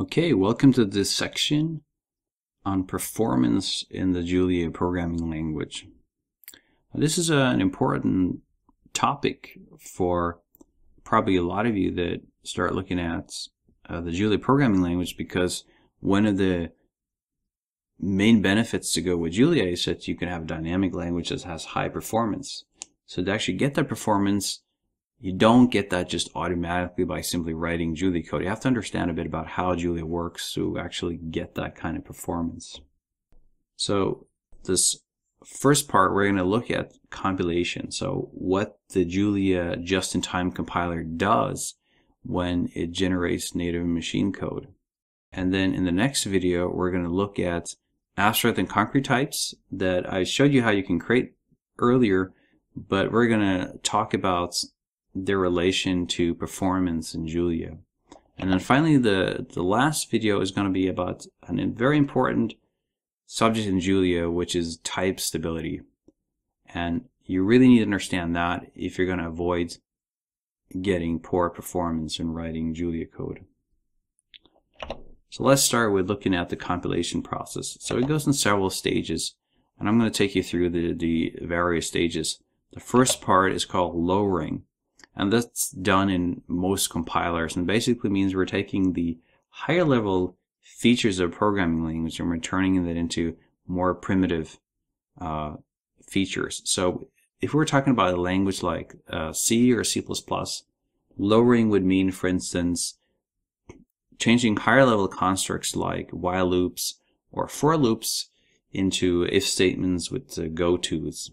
Okay, welcome to this section on performance in the Julia programming language. This is an important topic for probably a lot of you that start looking at uh, the Julia programming language because one of the main benefits to go with Julia is that you can have a dynamic language that has high performance. So to actually get that performance, you don't get that just automatically by simply writing Julia code. You have to understand a bit about how Julia works to actually get that kind of performance. So this first part, we're going to look at compilation. So what the Julia just-in-time compiler does when it generates native machine code. And then in the next video, we're going to look at abstract and concrete types that I showed you how you can create earlier, but we're going to talk about their relation to performance in Julia. And then finally, the, the last video is going to be about a very important subject in Julia, which is type stability. And you really need to understand that if you're going to avoid getting poor performance in writing Julia code. So let's start with looking at the compilation process. So it goes in several stages, and I'm going to take you through the, the various stages. The first part is called lowering. And that's done in most compilers and basically means we're taking the higher level features of programming language and we're turning that into more primitive uh, features. So if we're talking about a language like uh, C or C++, lowering would mean, for instance, changing higher level constructs like while loops or for loops into if statements with uh, gotos.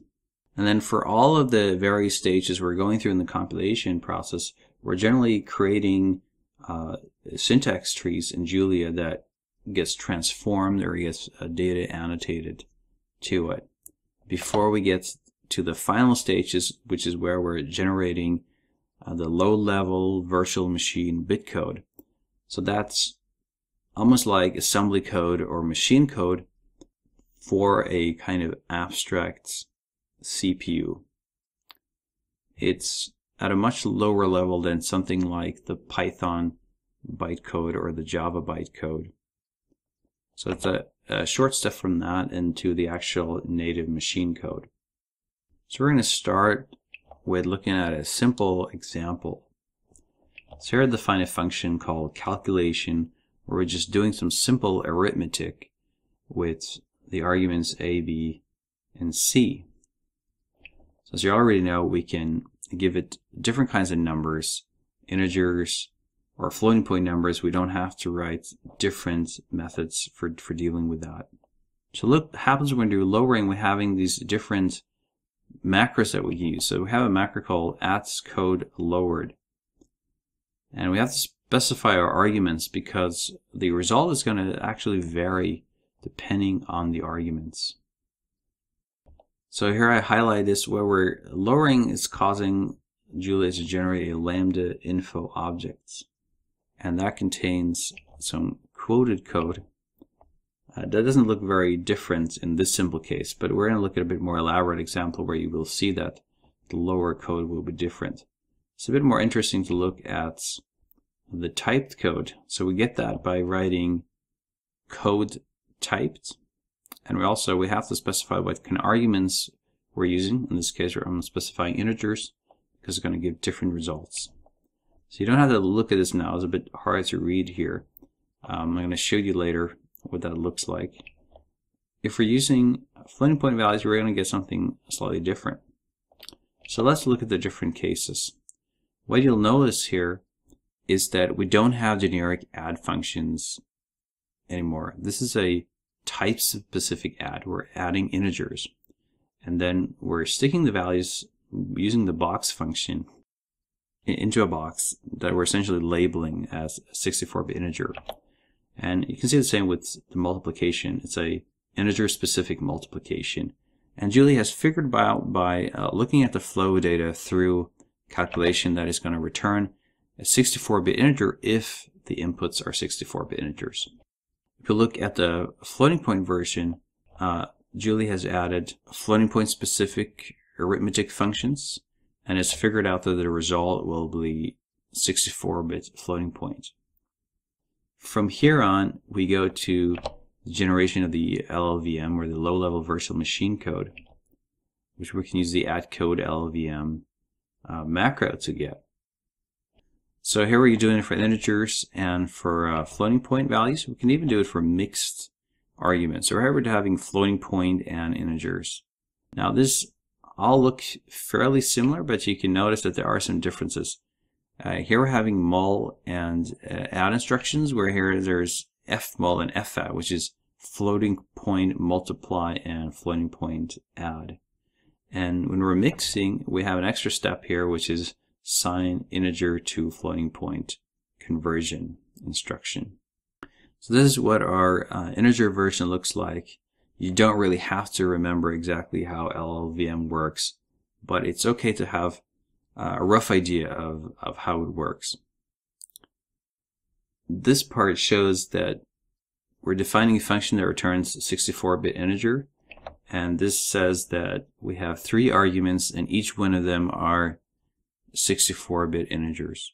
And then for all of the various stages we're going through in the compilation process, we're generally creating uh, syntax trees in Julia that gets transformed or gets uh, data annotated to it. Before we get to the final stages, which is where we're generating uh, the low-level virtual machine bitcode. So that's almost like assembly code or machine code for a kind of abstract CPU. It's at a much lower level than something like the Python bytecode or the Java bytecode. So it's a, a short step from that into the actual native machine code. So we're going to start with looking at a simple example. So here I define a function called calculation where we're just doing some simple arithmetic with the arguments a, b, and c. So as you already know, we can give it different kinds of numbers, integers, or floating point numbers. We don't have to write different methods for, for dealing with that. So look happens when we do lowering, we're having these different macros that we can use. So we have a macro called ats code lowered. And we have to specify our arguments because the result is going to actually vary depending on the arguments. So here I highlight this where we're lowering is causing Julia to generate a lambda info object. And that contains some quoted code. Uh, that doesn't look very different in this simple case, but we're going to look at a bit more elaborate example where you will see that the lower code will be different. It's a bit more interesting to look at the typed code. So we get that by writing code typed and we also we have to specify what kind of arguments we're using. In this case, I'm specifying integers because it's going to give different results. So you don't have to look at this now. It's a bit hard to read here. Um, I'm going to show you later what that looks like. If we're using floating point values, we're going to get something slightly different. So let's look at the different cases. What you'll notice here is that we don't have generic add functions anymore. This is a type specific add. We're adding integers. And then we're sticking the values using the box function into a box that we're essentially labeling as a 64-bit integer. And you can see the same with the multiplication. It's a integer specific multiplication. And Julia has figured out by uh, looking at the flow data through calculation that is going to return a 64-bit integer if the inputs are 64-bit integers. You look at the floating point version, uh, Julia has added floating point specific arithmetic functions and has figured out that the result will be 64-bit floating point. From here on, we go to the generation of the LLVM or the low-level virtual machine code, which we can use the add code LLVM uh, macro to get. So here we're doing it for integers and for uh, floating point values. We can even do it for mixed arguments. So we're having floating point and integers. Now this all look fairly similar, but you can notice that there are some differences. Uh, here we're having mul and uh, add instructions, where here there's fmul and fadd, which is floating point multiply and floating point add. And when we're mixing, we have an extra step here, which is sign integer to floating point conversion instruction. So this is what our uh, integer version looks like. You don't really have to remember exactly how LLVM works, but it's okay to have uh, a rough idea of, of how it works. This part shows that we're defining a function that returns 64-bit integer, and this says that we have three arguments and each one of them are 64-bit integers.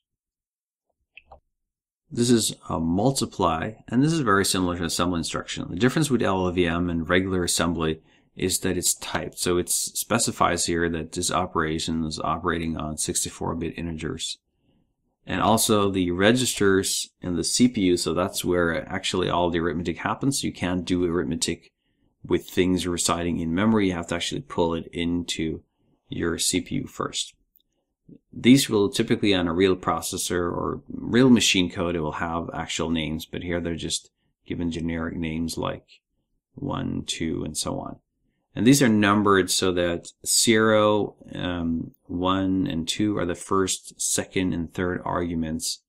This is a multiply, and this is very similar to an assembly instruction. The difference with LLVM and regular assembly is that it's typed. So it specifies here that this operation is operating on 64-bit integers. And also the registers in the CPU, so that's where actually all the arithmetic happens. You can't do arithmetic with things residing in memory. You have to actually pull it into your CPU first. These will typically on a real processor or real machine code, it will have actual names, but here they're just given generic names like 1, 2, and so on. And these are numbered so that 0, um, 1, and 2 are the first, second, and third arguments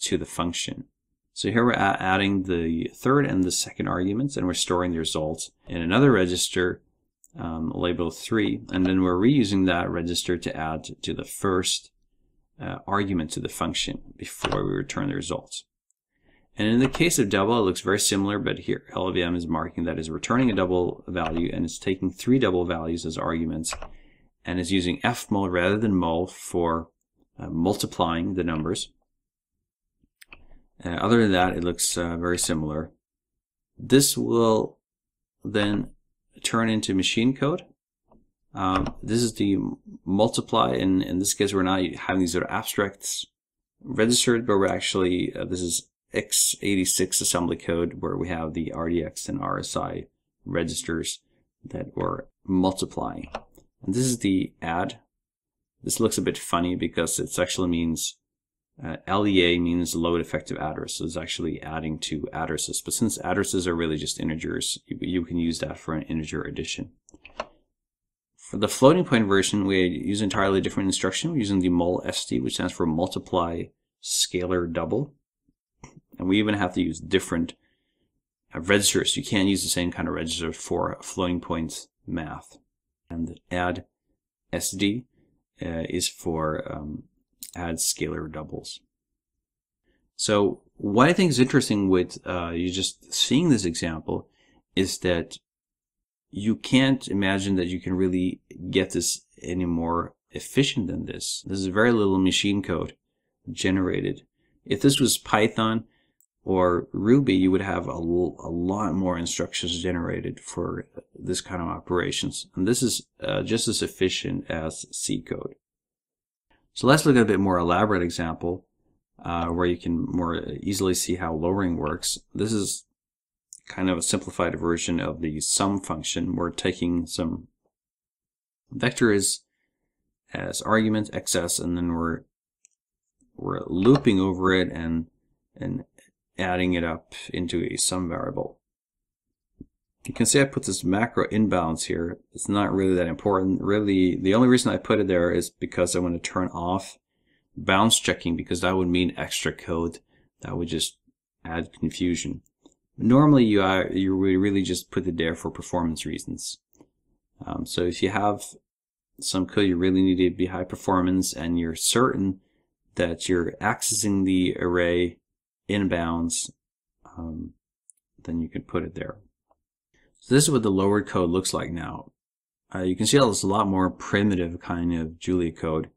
to the function. So here we're adding the third and the second arguments, and we're storing the results in another register um, label 3, and then we're reusing that register to add to the first uh, argument to the function before we return the results. And in the case of double, it looks very similar, but here LLVM is marking that is returning a double value, and it's taking three double values as arguments, and is using fmul rather than mul for uh, multiplying the numbers. Uh, other than that, it looks uh, very similar. This will then turn into machine code. Um, this is the multiply, and in this case, we're not having these of abstracts registered, but we're actually, uh, this is x86 assembly code where we have the RDX and RSI registers that we're multiplying. And this is the add. This looks a bit funny because it actually means uh, LEA means load effective address. So it's actually adding to addresses. But since addresses are really just integers, you, you can use that for an integer addition. For the floating point version, we use entirely different instruction. We're using the mul sd, which stands for multiply scalar double. And we even have to use different uh, registers. You can't use the same kind of register for floating points math. And add sd uh, is for um, add scalar doubles. So what I think is interesting with uh, you just seeing this example is that you can't imagine that you can really get this any more efficient than this. This is very little machine code generated. If this was Python or Ruby, you would have a, a lot more instructions generated for this kind of operations. And this is uh, just as efficient as C code. So let's look at a bit more elaborate example uh, where you can more easily see how lowering works. This is kind of a simplified version of the sum function. We're taking some vectors as argument xs and then we're we're looping over it and and adding it up into a sum variable. You can see I put this macro inbounds here. It's not really that important. Really, the only reason I put it there is because I want to turn off bounds checking because that would mean extra code. That would just add confusion. Normally, you are, you really just put it there for performance reasons. Um, so if you have some code you really need to be high performance and you're certain that you're accessing the array inbounds, um, then you can put it there. So this is what the lowered code looks like now. Uh, you can see how it's a lot more primitive kind of Julia code.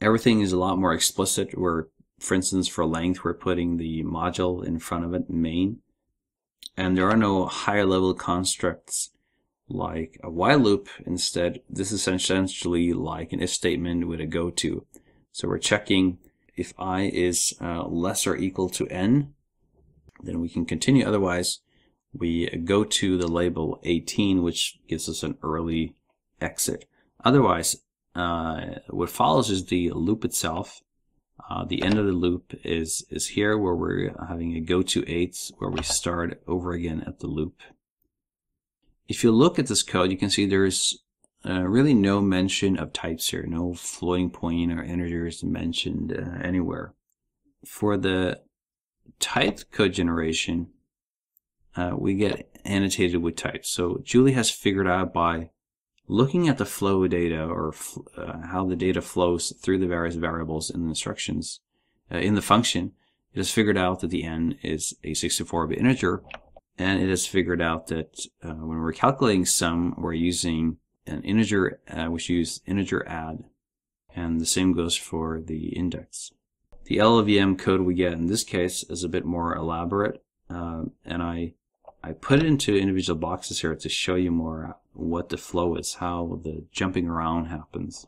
Everything is a lot more explicit where For instance, for length, we're putting the module in front of it, main. And there are no higher level constructs like a while loop. Instead, this is essentially like an if statement with a go to. So we're checking if i is uh, less or equal to n, then we can continue. Otherwise, we go to the label 18, which gives us an early exit. Otherwise, uh, what follows is the loop itself. Uh, the end of the loop is, is here where we're having a go to 8 where we start over again at the loop. If you look at this code, you can see there's uh, really no mention of types here, no floating point or integers mentioned uh, anywhere. For the typed code generation, uh, we get annotated with types. So Julia has figured out by looking at the flow data or uh, how the data flows through the various variables in the instructions uh, in the function, it has figured out that the n is a 64-bit integer, and it has figured out that uh, when we're calculating sum, we're using an integer, uh, which use integer add, and the same goes for the index. The LLVM code we get in this case is a bit more elaborate, uh, and I I put it into individual boxes here to show you more what the flow is, how the jumping around happens.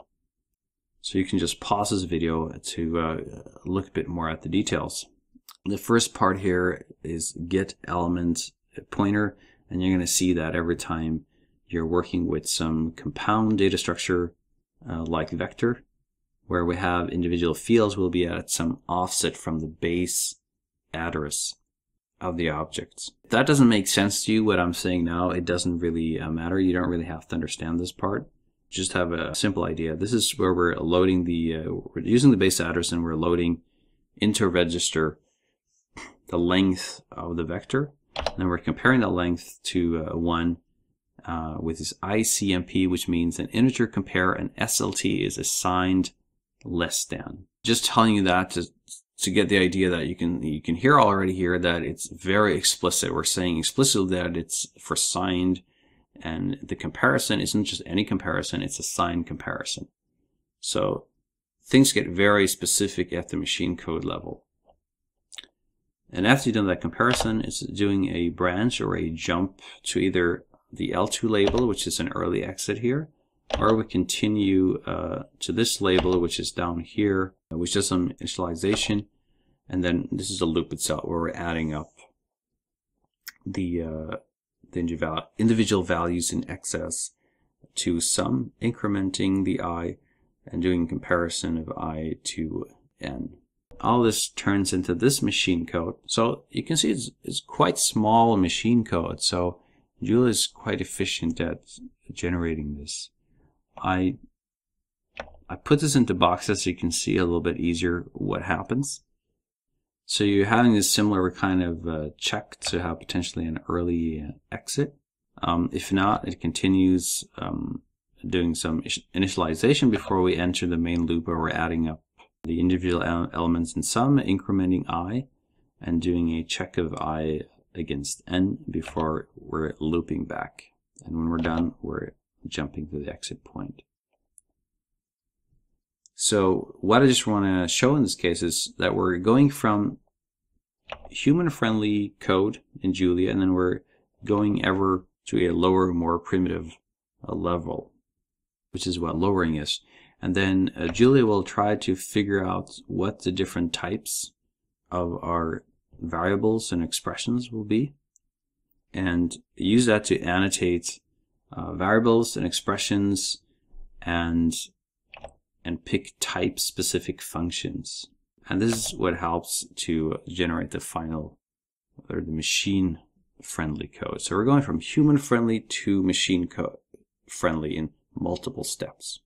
So you can just pause this video to uh, look a bit more at the details. The first part here is get element pointer, and you're going to see that every time you're working with some compound data structure uh, like vector, where we have individual fields will be at some offset from the base address of the objects. If that doesn't make sense to you, what I'm saying now, it doesn't really uh, matter. You don't really have to understand this part. Just have a simple idea. This is where we're loading the, uh, we're using the base address and we're loading into register the length of the vector. And we're comparing the length to uh, 1 uh, with this ICMP, which means an integer compare and SLT is assigned less than. Just telling you that to to get the idea that you can you can hear already here that it's very explicit. We're saying explicitly that it's for signed and the comparison isn't just any comparison, it's a signed comparison. So things get very specific at the machine code level. And after you've done that comparison, it's doing a branch or a jump to either the L2 label, which is an early exit here, or we continue uh, to this label, which is down here, which does some initialization. And then this is a loop itself where we're adding up the, uh, the individual values in xs to sum, incrementing the i, and doing comparison of i to n. All this turns into this machine code. So you can see it's, it's quite small machine code. So Julia is quite efficient at generating this. I I put this into boxes so you can see a little bit easier what happens. So you're having this similar kind of uh, check to have potentially an early uh, exit. Um, if not, it continues um, doing some initialization before we enter the main loop where we're adding up the individual elements in sum, incrementing i, and doing a check of i against n before we're looping back. And when we're done, we're jumping to the exit point. So what I just want to show in this case is that we're going from human-friendly code in Julia, and then we're going ever to a lower, more primitive uh, level, which is what lowering is. And then uh, Julia will try to figure out what the different types of our variables and expressions will be, and use that to annotate uh, variables and expressions and and pick type specific functions. And this is what helps to generate the final or the machine friendly code. So we're going from human friendly to machine code friendly in multiple steps.